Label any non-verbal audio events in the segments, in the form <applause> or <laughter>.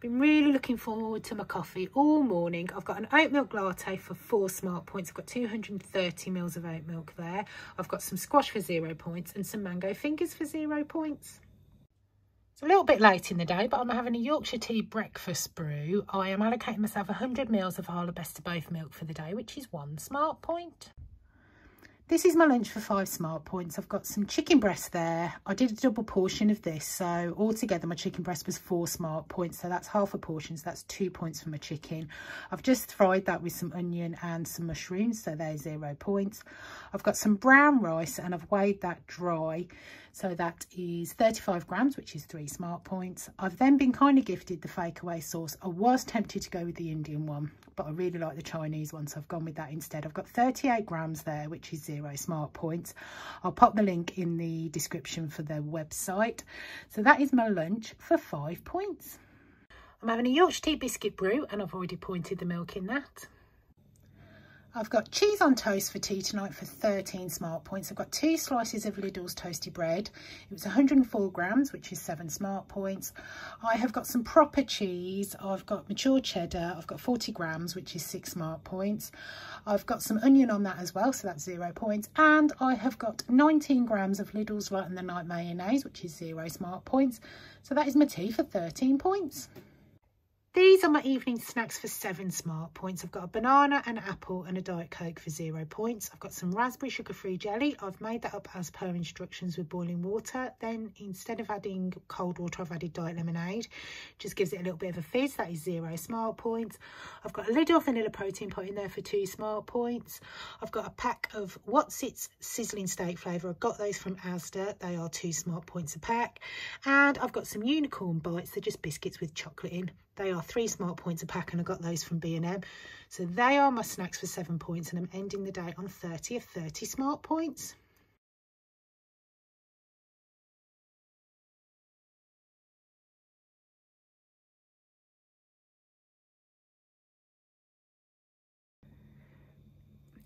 Been really looking forward to my coffee all morning. I've got an oat milk latte for four smart points. I've got 230 mils of oat milk there. I've got some squash for zero points and some mango fingers for zero points. It's a little bit late in the day, but I'm having a Yorkshire tea breakfast brew. I am allocating myself 100 mils of Arla Best of Both milk for the day, which is one smart point. This is my lunch for five smart points. I've got some chicken breast there. I did a double portion of this. So altogether my chicken breast was four smart points. So that's half a portion. So that's two points for my chicken. I've just fried that with some onion and some mushrooms. So they're zero points. I've got some brown rice and I've weighed that dry. So that is 35 grams, which is three smart points. I've then been kind of gifted the fake away sauce. I was tempted to go with the Indian one, but I really like the Chinese one. So I've gone with that instead. I've got 38 grams there, which is zero smart points. I'll pop the link in the description for their website. So that is my lunch for five points. I'm having a Yorkshire tea biscuit brew and I've already pointed the milk in that. I've got cheese on toast for tea tonight for 13 smart points. I've got two slices of Lidl's toasty bread. It was 104 grams, which is seven smart points. I have got some proper cheese. I've got mature cheddar. I've got 40 grams, which is six smart points. I've got some onion on that as well, so that's zero points. And I have got 19 grams of Lidl's Light in the Night mayonnaise, which is zero smart points. So that is my tea for 13 points. These are my evening snacks for seven smart points. I've got a banana, an apple and a Diet Coke for zero points. I've got some raspberry sugar-free jelly. I've made that up as per instructions with boiling water. Then instead of adding cold water, I've added Diet Lemonade. Just gives it a little bit of a fizz. That is zero smart points. I've got a Lidl vanilla protein pot in there for two smart points. I've got a pack of Wotsits sizzling steak flavour. I've got those from Asda. They are two smart points a pack. And I've got some unicorn bites. They're just biscuits with chocolate in. They are three smart points a pack and I got those from B&M. So they are my snacks for seven points and I'm ending the day on 30 of 30 smart points.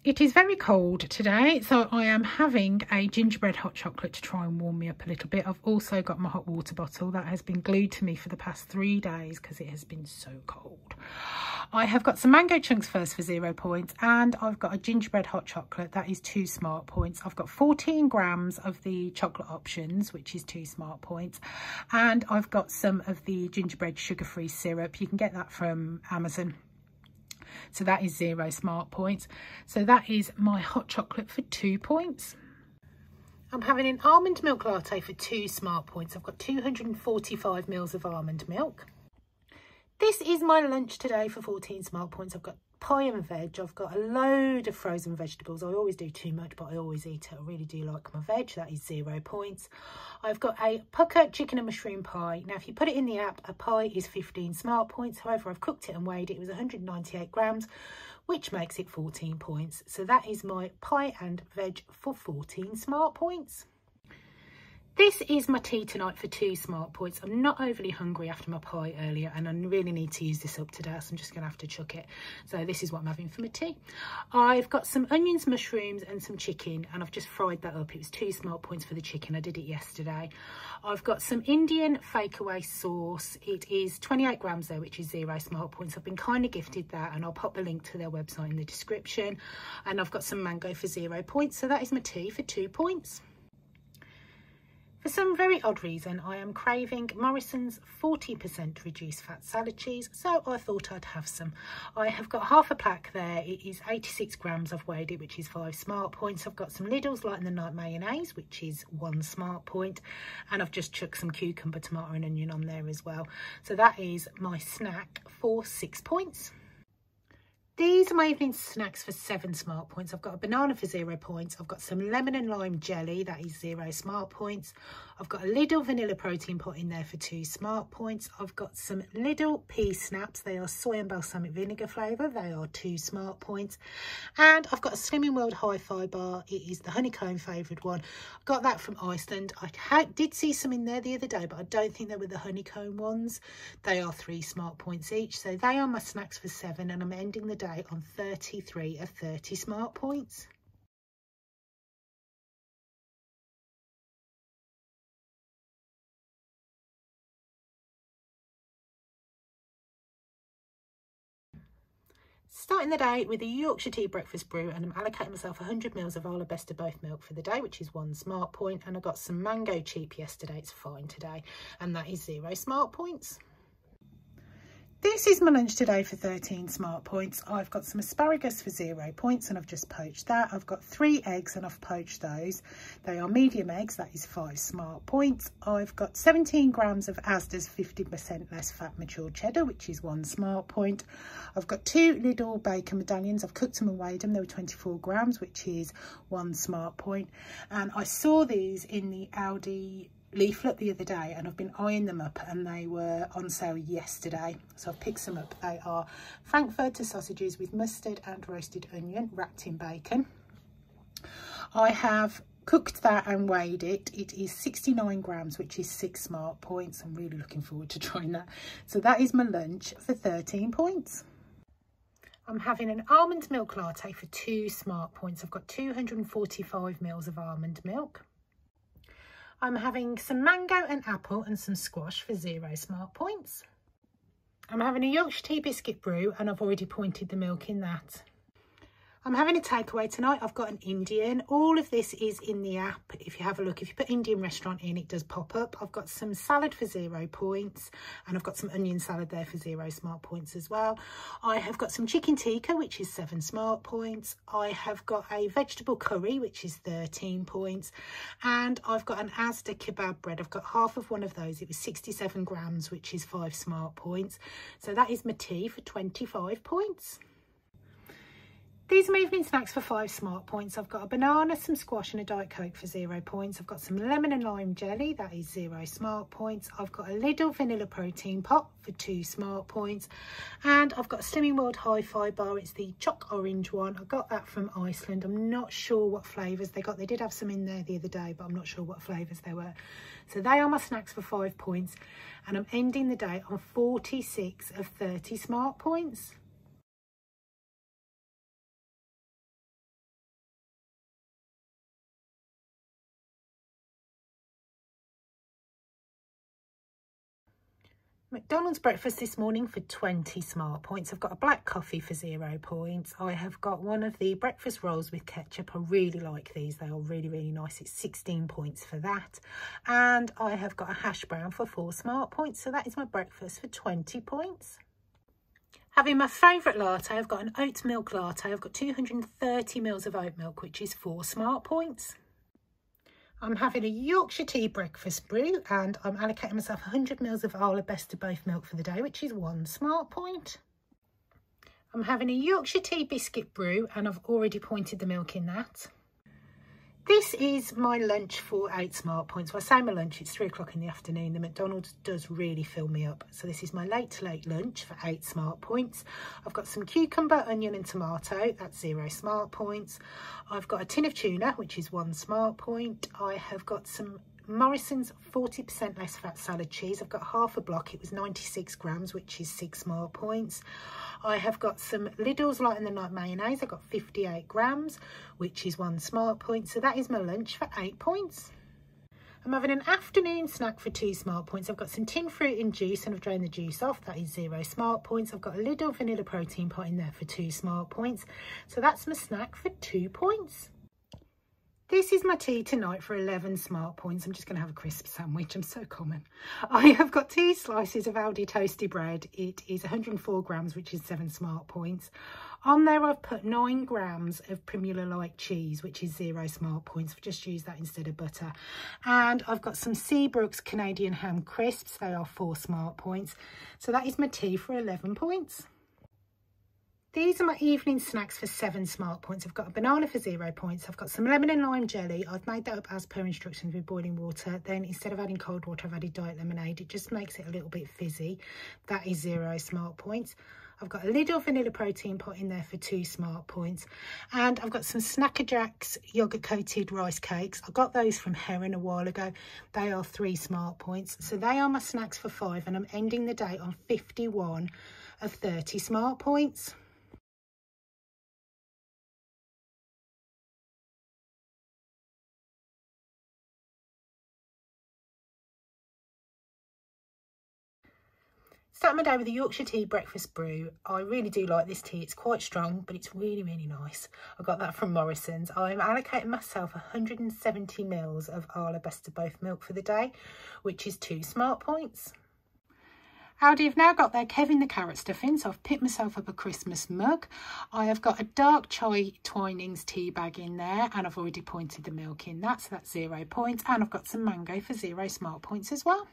It is very cold today, so I am having a gingerbread hot chocolate to try and warm me up a little bit. I've also got my hot water bottle that has been glued to me for the past three days because it has been so cold. I have got some mango chunks first for zero points and I've got a gingerbread hot chocolate that is two smart points. I've got 14 grams of the chocolate options, which is two smart points. And I've got some of the gingerbread sugar-free syrup. You can get that from Amazon so that is zero smart points. So that is my hot chocolate for two points. I'm having an almond milk latte for two smart points. I've got 245 mils of almond milk. This is my lunch today for 14 smart points. I've got pie and veg. I've got a load of frozen vegetables. I always do too much, but I always eat it. I really do like my veg. That is zero points. I've got a Pukka chicken and mushroom pie. Now, if you put it in the app, a pie is 15 smart points. However, I've cooked it and weighed it. It was 198 grams, which makes it 14 points. So that is my pie and veg for 14 smart points. This is my tea tonight for two smart points. I'm not overly hungry after my pie earlier and I really need to use this up today so I'm just going to have to chuck it. So this is what I'm having for my tea. I've got some onions, mushrooms and some chicken and I've just fried that up. It was two smart points for the chicken. I did it yesterday. I've got some Indian fake away sauce. It is 28 grams there, which is zero smart points. I've been kind of gifted that and I'll pop the link to their website in the description. And I've got some mango for zero points. So that is my tea for two points. For some very odd reason, I am craving Morrison's 40% reduced fat salad cheese, so I thought I'd have some. I have got half a pack there. It is 86 grams. I've weighed it, which is five smart points. I've got some Lidl's Light in the Night mayonnaise, which is one smart point, and I've just chucked some cucumber, tomato and onion on there as well. So that is my snack for six points. These are my evening snacks for seven smart points. I've got a banana for zero points. I've got some lemon and lime jelly. That is zero smart points. I've got a Lidl vanilla protein pot in there for two smart points. I've got some Lidl pea snaps. They are soy and balsamic vinegar flavour. They are two smart points. And I've got a Slimming World Hi-Fi bar. It is the honeycomb favoured one. I got that from Iceland. I did see some in there the other day, but I don't think they were the honeycomb ones. They are three smart points each. So they are my snacks for seven and I'm ending the today on 33 of 30 smart points. Starting the day with a Yorkshire tea breakfast brew and I'm allocating myself 100ml of Arla Best of Both milk for the day, which is one smart point. And I got some mango cheap yesterday, it's fine today. And that is zero smart points. This is my lunch today for 13 smart points. I've got some asparagus for zero points and I've just poached that. I've got three eggs and I've poached those. They are medium eggs, that is five smart points. I've got 17 grams of Asda's 50% less fat mature cheddar, which is one smart point. I've got two Lidl bacon medallions. I've cooked them and weighed them. They were 24 grams, which is one smart point. And I saw these in the Aldi leaflet the other day and I've been eyeing them up and they were on sale yesterday. So I've picked some up. They are frankfurter sausages with mustard and roasted onion wrapped in bacon. I have cooked that and weighed it. It is 69 grams which is six smart points. I'm really looking forward to <laughs> trying that. So that is my lunch for 13 points. I'm having an almond milk latte for two smart points. I've got 245 mils of almond milk I'm having some mango and apple and some squash for zero smart points. I'm having a Yorkshire tea biscuit brew and I've already pointed the milk in that. I'm having a takeaway tonight. I've got an Indian. All of this is in the app. If you have a look, if you put Indian restaurant in, it does pop up. I've got some salad for zero points and I've got some onion salad there for zero smart points as well. I have got some chicken tikka, which is seven smart points. I have got a vegetable curry, which is 13 points. And I've got an Asda kebab bread. I've got half of one of those. It was 67 grams, which is five smart points. So that is my tea for 25 points. These are evening snacks for five smart points. I've got a banana, some squash and a Diet Coke for zero points. I've got some lemon and lime jelly, that is zero smart points. I've got a Lidl vanilla protein pot for two smart points. And I've got a Slimming World Hi-Fi bar. It's the choc orange one. I got that from Iceland. I'm not sure what flavours they got. They did have some in there the other day, but I'm not sure what flavours they were. So they are my snacks for five points. And I'm ending the day on 46 of 30 smart points. McDonald's breakfast this morning for 20 smart points. I've got a black coffee for zero points. I have got one of the breakfast rolls with ketchup. I really like these. They are really, really nice. It's 16 points for that. And I have got a hash brown for four smart points. So that is my breakfast for 20 points. Having my favourite latte, I've got an oat milk latte. I've got 230 mils of oat milk, which is four smart points. I'm having a Yorkshire tea breakfast brew and I'm allocating myself 100 mils of Arla Best of Both milk for the day, which is one smart point. I'm having a Yorkshire tea biscuit brew and I've already pointed the milk in that. This is my lunch for eight smart points. Well, I say my lunch, it's three o'clock in the afternoon. The McDonald's does really fill me up. So this is my late late lunch for eight smart points. I've got some cucumber, onion and tomato. That's zero smart points. I've got a tin of tuna, which is one smart point. I have got some Morrison's 40% less fat salad cheese. I've got half a block. It was 96 grams, which is six smart points. I have got some Lidl's Light in the Night mayonnaise. I've got 58 grams, which is one smart point. So that is my lunch for eight points. I'm having an afternoon snack for two smart points. I've got some tin fruit in juice and I've drained the juice off. That is zero smart points. I've got a Lidl vanilla protein pot in there for two smart points. So that's my snack for two points. This is my tea tonight for 11 smart points. I'm just going to have a crisp sandwich. I'm so common. <laughs> I have got two slices of Aldi toasty bread. It is 104 grams, which is seven smart points. On there, I've put nine grams of Primula Light cheese, which is zero smart points. I've just used that instead of butter. And I've got some Seabrooks Canadian ham crisps. They are four smart points. So that is my tea for 11 points. These are my evening snacks for seven smart points. I've got a banana for zero points. I've got some lemon and lime jelly. I've made that up as per instructions with boiling water. Then instead of adding cold water, I've added diet lemonade. It just makes it a little bit fizzy. That is zero smart points. I've got a Lidl vanilla protein pot in there for two smart points. And I've got some Snack a Jacks yogurt coated rice cakes. I got those from Heron a while ago. They are three smart points. So they are my snacks for five and I'm ending the day on 51 of 30 smart points. Start my day with a Yorkshire tea breakfast brew. I really do like this tea. It's quite strong, but it's really, really nice. I got that from Morrison's. I'm allocating myself 170 mils of Arla Best of Both milk for the day, which is two smart points. Aldi have now got their Kevin the Carrot stuffing, so I've picked myself up a Christmas mug. I have got a dark chai Twinings tea bag in there, and I've already pointed the milk in that, so that's zero points. And I've got some mango for zero smart points as well.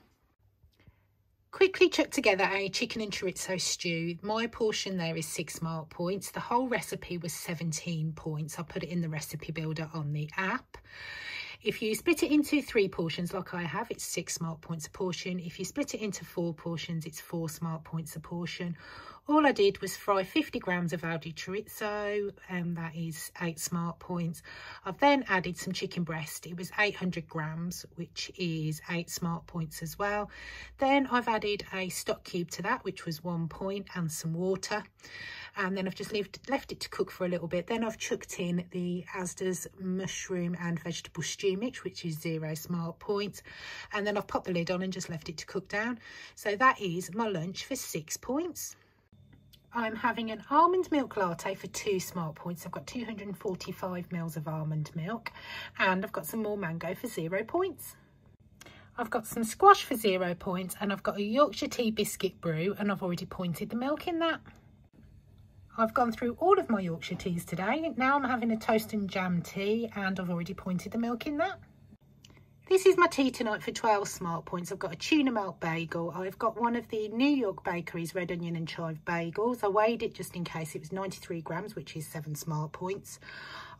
Quickly chuck together a chicken and chorizo stew. My portion there is six smart points. The whole recipe was 17 points. I'll put it in the recipe builder on the app. If you split it into three portions like I have, it's six smart points a portion. If you split it into four portions, it's four smart points a portion. All I did was fry 50 grams of Aldi chorizo, and that is eight smart points. I've then added some chicken breast. It was 800 grams, which is eight smart points as well. Then I've added a stock cube to that, which was one point, and some water. And then I've just left, left it to cook for a little bit. Then I've chucked in the Asda's mushroom and vegetable stew mix, which is zero smart points. And then I've popped the lid on and just left it to cook down. So that is my lunch for six points. I'm having an almond milk latte for two smart points. I've got 245 mils of almond milk and I've got some more mango for zero points. I've got some squash for zero points and I've got a Yorkshire tea biscuit brew and I've already pointed the milk in that. I've gone through all of my Yorkshire teas today. Now I'm having a toast and jam tea and I've already pointed the milk in that. This is my tea tonight for 12 smart points. I've got a tuna melt bagel. I've got one of the New York Bakery's red onion and chive bagels. I weighed it just in case. It was 93 grams, which is seven smart points.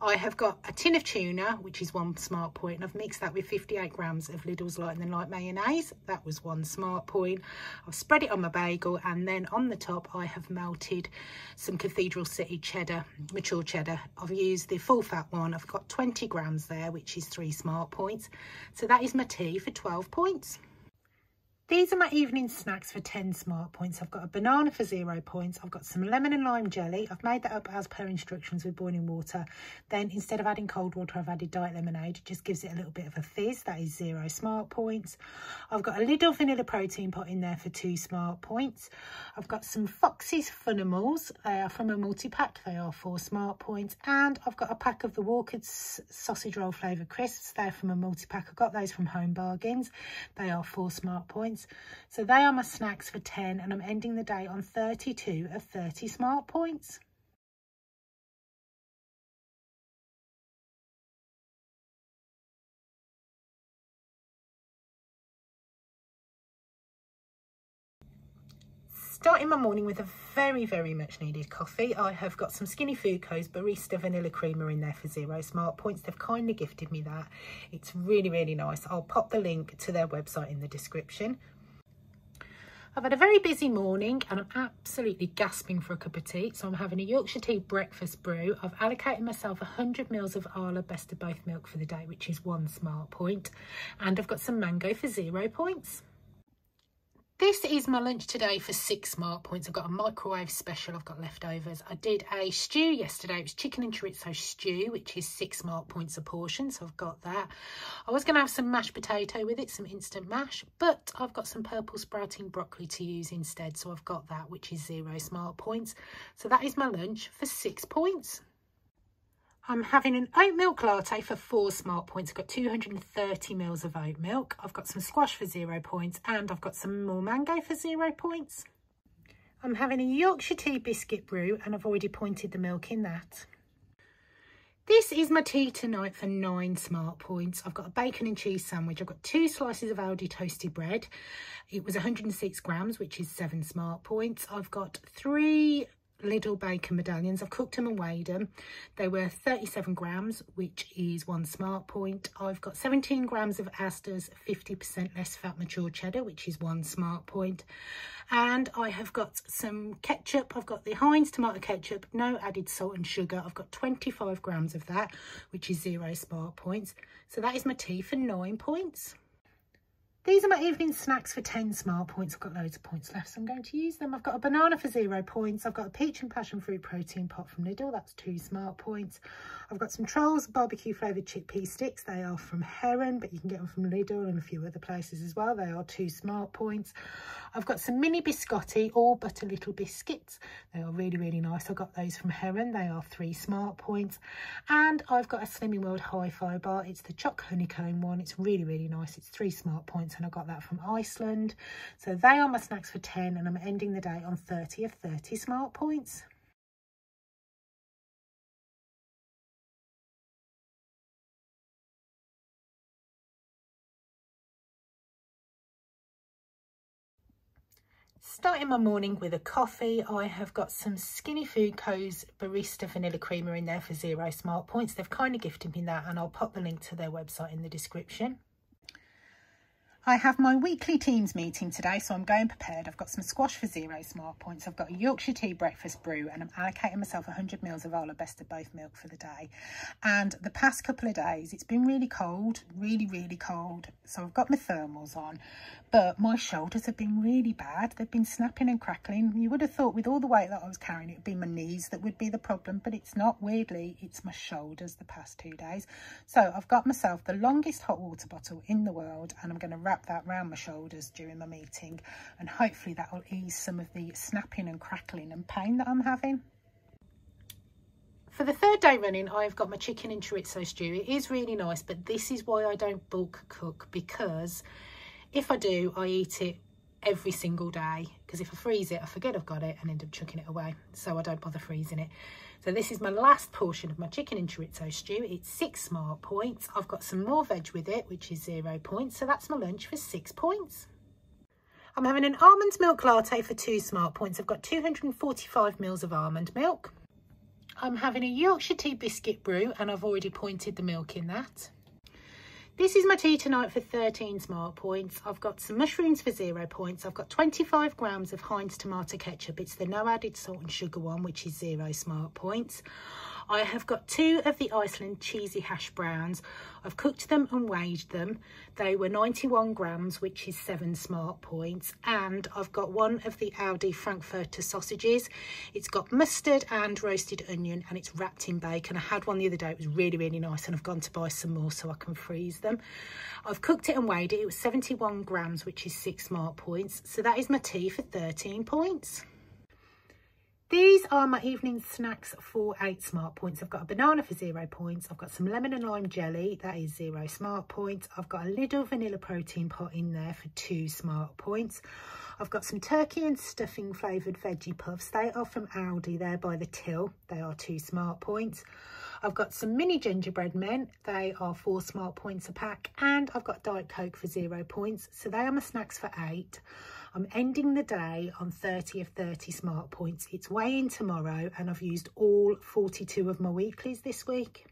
I have got a tin of tuna, which is one smart point, and I've mixed that with 58 grams of Lidl's Light and then Light mayonnaise. That was one smart point. I've spread it on my bagel, and then on the top, I have melted some Cathedral City cheddar, mature cheddar. I've used the full fat one. I've got 20 grams there, which is three smart points. So that is my tea for 12 points. These are my evening snacks for 10 smart points. I've got a banana for zero points. I've got some lemon and lime jelly. I've made that up as per instructions with boiling water. Then instead of adding cold water, I've added diet lemonade. It just gives it a Lidl bit of a fizz. That is zero smart points. I've got a little vanilla protein pot in there for two smart points. I've got some Foxy's Funnimals. They are from a multi-pack. They are four smart points. And I've got a pack of the Walker's sausage roll flavour crisps. They're from a multi-pack. I got those from Home Bargains. They are four smart points. So they are my snacks for 10 and I'm ending the day on 32 of 30 smart points. Starting my morning with a very, very much needed coffee. I have got some Skinny Food Co's Barista Vanilla Creamer in there for zero smart points. They've kindly gifted me that. It's really, really nice. I'll pop the link to their website in the description. I've had a very busy morning and I'm absolutely gasping for a cup of tea. So I'm having a Yorkshire tea breakfast brew. I've allocated myself 100 mils of Arla Best of Both milk for the day, which is one smart point. And I've got some mango for zero points. This is my lunch today for six smart points. I've got a microwave special. I've got leftovers. I did a stew yesterday. It was chicken and chorizo stew, which is six smart points a portion. So I've got that. I was going to have some mashed potato with it, some instant mash, but I've got some purple sprouting broccoli to use instead. So I've got that, which is zero smart points. So that is my lunch for six points. I'm having an oat milk latte for four smart points. I've got 230 mils of oat milk. I've got some squash for zero points and I've got some more mango for zero points. I'm having a Yorkshire tea biscuit brew and I've already pointed the milk in that. This is my tea tonight for nine smart points. I've got a bacon and cheese sandwich. I've got two slices of Aldi toasted bread. It was 106 grams, which is seven smart points. I've got three Lidl bacon medallions. I've cooked them and weighed them. They were 37 grams, which is one smart point. I've got 17 grams of Asda's 50% less fat mature cheddar, which is one smart point. And I have got some ketchup. I've got the Heinz tomato ketchup, no added salt and sugar. I've got 25 grams of that, which is zero smart points. So that is my tea for nine points. These are my evening snacks for 10 smart points. I've got loads of points left, so I'm going to use them. I've got a banana for zero points. I've got a peach and passion fruit protein pot from Lidl. That's two smart points. I've got some Trolls barbecue flavoured chickpea sticks. They are from Heron, but you can get them from Lidl and a few other places as well. They are two smart points. I've got some mini biscotti, all butter little biscuits. They are really, really nice. I got those from Heron. They are three smart points. And I've got a Slimming World Hi-Fi bar. It's the choc honeycomb one. It's really, really nice. It's three smart points and I got that from Iceland. So they are my snacks for 10 and I'm ending the day on 30 of 30 smart points. Starting my morning with a coffee, I have got some Skinny Food Co's Barista Vanilla Creamer in there for zero smart points. They've kind of gifted me that and I'll pop the link to their website in the description. I have my weekly Teams meeting today, so I'm going prepared. I've got some squash for zero smart points. I've got a Yorkshire tea breakfast brew, and I'm allocating myself 100 mils of Arla Best of Both milk for the day. And the past couple of days, it's been really cold, really, really cold. So I've got my thermals on, but my shoulders have been really bad. They've been snapping and crackling. You would have thought with all the weight that I was carrying, it would be my knees that would be the problem, but it's not. Weirdly, it's my shoulders the past two days. So I've got myself the longest hot water bottle in the world, and I'm going to wrap that around my shoulders during my meeting and hopefully that will ease some of the snapping and crackling and pain that I'm having. For the third day running, I've got my chicken and chorizo stew. It is really nice, but this is why I don't bulk cook because if I do, I eat it every single day because if I freeze it, I forget I've got it and end up chucking it away. So I don't bother freezing it. So this is my last portion of my chicken and chorizo stew. It's six smart points. I've got some more veg with it, which is zero points. So that's my lunch for six points. I'm having an almond milk latte for two smart points. I've got 245 mils of almond milk. I'm having a Yorkshire tea biscuit brew and I've already pointed the milk in that. This is my tea tonight for 13 smart points. I've got some mushrooms for zero points. I've got 25 grams of Heinz tomato ketchup. It's the no added salt and sugar one, which is zero smart points. I have got two of the Iceland cheesy hash browns. I've cooked them and weighed them. They were 91 grams, which is seven smart points. And I've got one of the Aldi Frankfurter sausages. It's got mustard and roasted onion and it's wrapped in bacon. I had one the other day. It was really, really nice. And I've gone to buy some more so I can freeze them. I've cooked it and weighed it. It was 71 grams, which is six smart points. So that is my tea for 13 points. These are my evening snacks for eight smart points. I've got a banana for zero points. I've got some lemon and lime jelly. That is zero smart points. I've got a Lidl vanilla protein pot in there for two smart points. I've got some turkey and stuffing flavoured veggie puffs. They are from Aldi. They're by the till. They are two smart points. I've got some mini gingerbread men. They are four smart points a pack. And I've got Diet Coke for zero points. So they are my snacks for eight. I'm ending the day on 30 of 30 smart points. It's weigh-in tomorrow and I've used all 42 of my weeklies this week.